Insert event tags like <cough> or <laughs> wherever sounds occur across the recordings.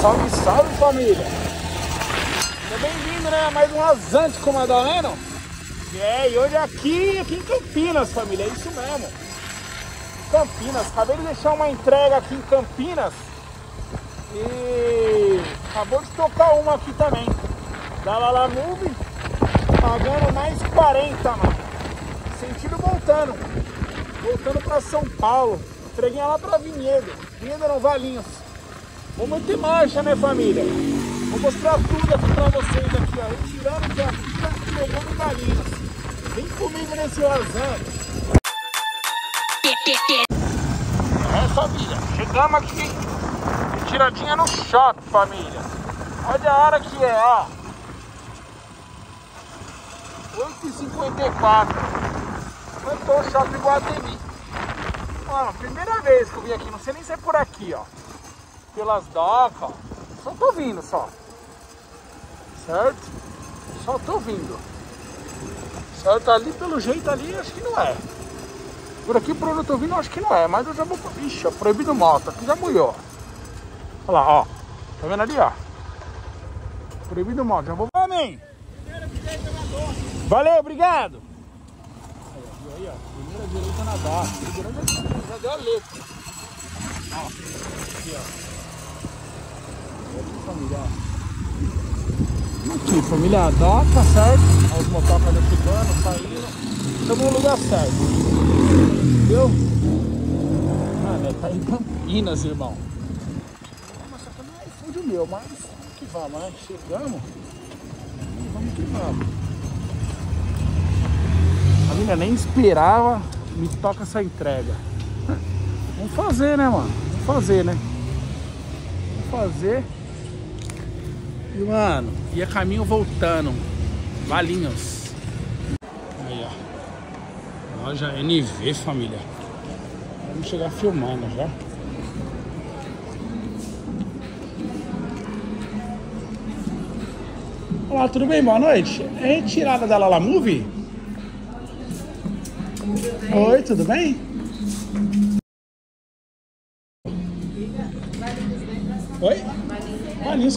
Salve, salve família! Seja bem-vindo, né? Mais um rasante com Madalena. É, e hoje aqui, aqui em Campinas, família, é isso mesmo. Campinas, acabei de deixar uma entrega aqui em Campinas. E acabou de tocar uma aqui também. Da Lala Move, pagando mais 40, mano. Sentido voltando. Voltando pra São Paulo. Entreguei lá pra Vinhedo. Vinhedo não, Valinhos. Vamos meter marcha, né, família? Vou mostrar tudo aqui pra vocês aqui, ó. Retirando de aqui, pegando galinhas. Vem comigo nesse rasante. É, família. Chegamos aqui. Tiradinha no shopping, família. Olha a hora que é, ó. 8h54. Eu tô no shopping Guatemi. Mano, primeira vez que eu vim aqui. Não sei nem se é por aqui, ó pelas docas. Só tô vindo só. Certo? Só tô vindo. Certo? Ali pelo jeito ali, acho que não é. Por aqui por onde eu tô vindo, acho que não é. Mas eu já vou. Ixi, ó, proibido moto. Aqui já molhou. Olha lá, ó. Tá vendo ali, ó? Proibido moto. Já vou. Amém. Valeu, obrigado. Aí, aí, ó. Primeira direita na barra. Já deu a letra. Ó. Aqui, ó família, Aqui, família doca, certo? Os motocas chegando, saindo. Estamos no lugar certo. Entendeu? Mano, tá em Campinas, irmão. Mas só que não é iFood meu, mas que vamos, né? Chegamos. Vamos que vamos. Família nem esperava me toca essa entrega. Vamos fazer, né, mano? Vamos fazer, né? Vamos fazer. E, mano, ia caminho voltando. Valinhos. Aí, ó. Loja NV, família. Vamos chegar filmando já. Olá, tudo bem? Boa noite. É retirada da Lala Movie? Oi, tudo bem?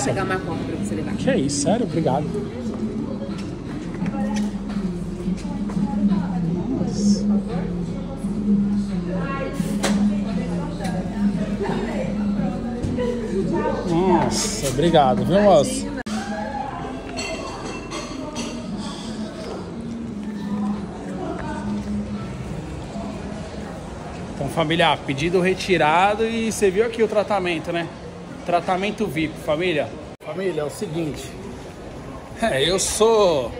Vou pegar uma conta pra você levar. Que isso, sério? Obrigado. Nossa, obrigado, viu, moço? Então, família, pedido retirado e você viu aqui o tratamento, né? Tratamento VIP, família. Família, é o seguinte. É, eu sou.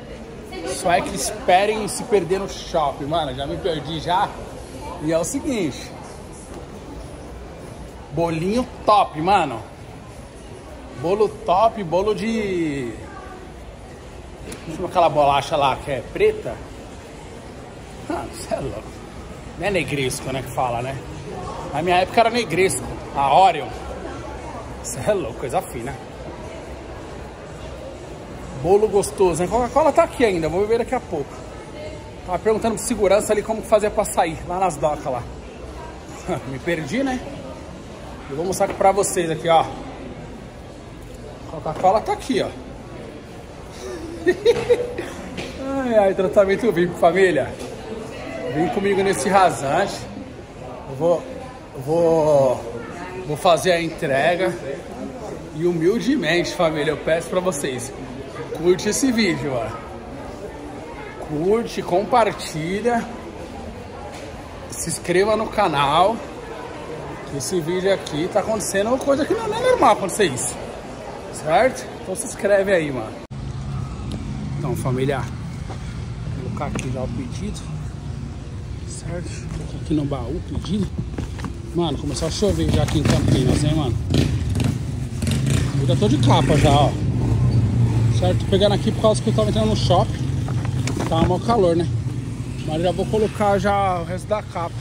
Só é que esperem se perder no shopping, mano. Já me perdi já. E é o seguinte. Bolinho top, mano. Bolo top, bolo de. Deixa aquela bolacha lá que é preta. Ah, você é louco. Não é negresco, né? Que fala, né? Na minha época era negresco. A Oreo. Você é louco, coisa fina. Bolo gostoso, hein? Coca-Cola tá aqui ainda, vou beber daqui a pouco. Tava perguntando pro segurança ali como fazia pra sair, lá nas docas lá. <laughs> Me perdi, né? Eu vou mostrar pra vocês aqui, ó. Coca-Cola tá aqui, ó. <laughs> ai, ai, tratamento VIP, família. Vem comigo nesse rasante. Eu vou... Eu vou... Vou fazer a entrega. E humildemente, família, eu peço pra vocês. Curte esse vídeo, ó. Curte, compartilha. Se inscreva no canal. Esse vídeo aqui tá acontecendo uma coisa que não é normal acontecer isso. Certo? Então se inscreve aí, mano. Então, família. Vou colocar aqui já o pedido. Certo? Vou colocar aqui no baú o pedido. Mano, começou a chover já aqui em Campinas, hein, mano? Já tô de capa já, ó. Certo? Pegando aqui por causa que eu tava entrando no shopping. Tá mó calor, né? Mas já vou colocar já o resto da capa.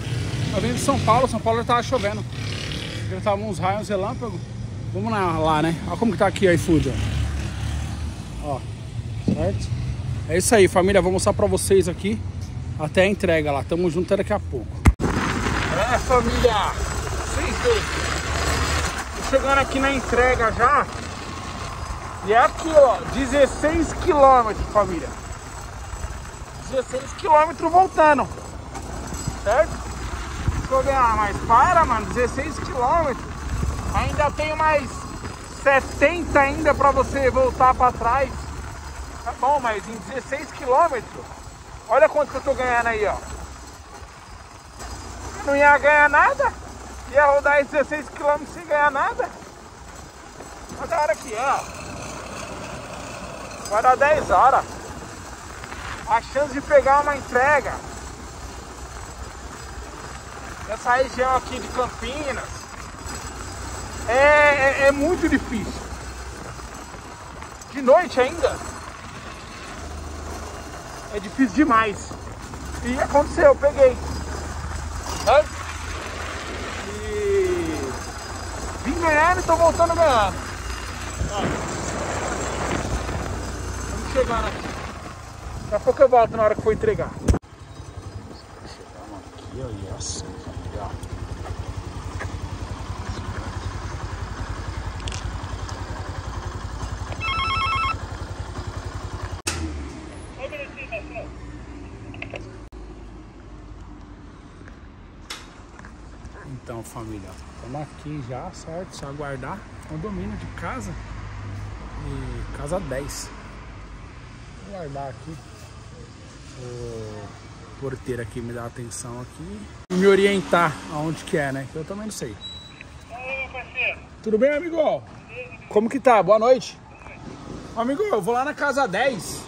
Eu venho de São Paulo, São Paulo já tava chovendo. Já tava uns raios, relâmpagos. Vamos lá, lá, né? Olha como que tá aqui o iFood, ó. Ó, certo? É isso aí, família. Vou mostrar pra vocês aqui até a entrega lá. Tamo junto até daqui a pouco. É, família. Sim, sim. Tô chegando aqui na entrega já. E é aqui, ó. 16 quilômetros, família. 16 quilômetros voltando. Certo? Deixa eu ver, ah, mas para, mano. 16 quilômetros. Ainda tem mais 70 ainda pra você voltar pra trás. Tá bom, mas em 16 quilômetros, olha quanto que eu tô ganhando aí, ó. Não ia ganhar nada. Ia rodar 16 quilômetros sem ganhar nada. Olha a hora aqui, ó. Vai dar 10 horas. A chance de pegar uma entrega nessa região aqui de Campinas é, é, é muito difícil. De noite ainda é difícil demais. E aconteceu, eu peguei. Sabe? E vim ganhando e tô voltando ganhando. Vamos chegando aqui. Daqui a pouco eu volto na hora que for entregar. Chegamos aqui, ó, e assim, Então, família, estamos aqui já, certo? Só aguardar condomínio de casa e casa 10. Vou guardar aqui. O porteiro aqui me dá atenção aqui e me orientar aonde que é, né? Eu também não sei. Tudo bem, amigo? Como que tá? Boa noite. Amigo, eu vou lá na casa 10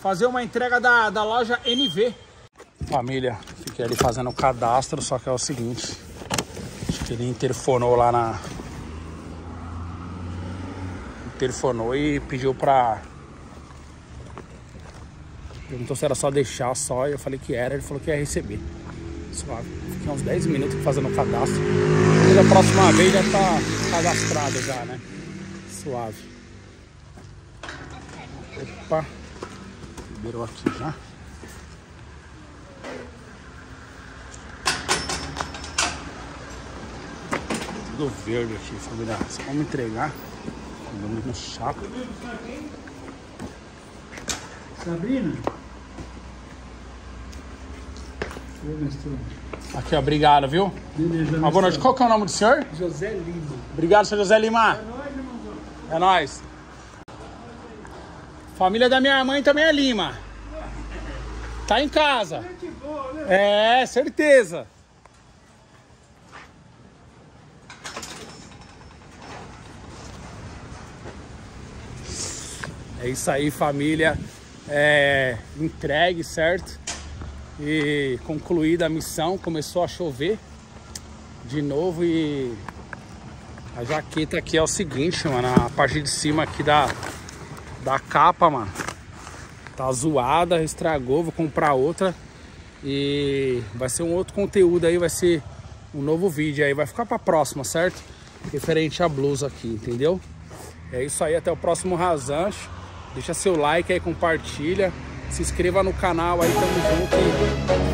fazer uma entrega da, da loja NV. Família, fiquei ali fazendo o cadastro, só que é o seguinte. Que ele interfonou lá na... Interfonou e pediu pra... Perguntou se era só deixar só, e eu falei que era, ele falou que ia receber. Suave. Fiquei uns 10 minutos fazendo o cadastro. E da próxima vez já tá cadastrado já, né? Suave. Opa. Liberou aqui já. Tudo verde aqui, família. Só vamos entregar. Muito chato. Sabrina? Aqui, ó. Obrigado, viu? Beleza, Uma boa noite. Qual que é o nome do senhor? José Lima. Obrigado, senhor José Lima. É nóis. É nóis. Família da minha mãe também é Lima. Tá em casa. Né? É, certeza. É isso aí, família. É, entregue, certo? E concluída a missão, começou a chover de novo e a jaqueta aqui é o seguinte, mano, a parte de cima aqui da, da capa, mano, tá zoada, estragou, vou comprar outra e vai ser um outro conteúdo aí, vai ser um novo vídeo aí, vai ficar pra próxima, certo? Referente à blusa aqui, entendeu? É isso aí, até o próximo rasante. Deixa seu like aí, compartilha. Se inscreva no canal aí, tamo junto!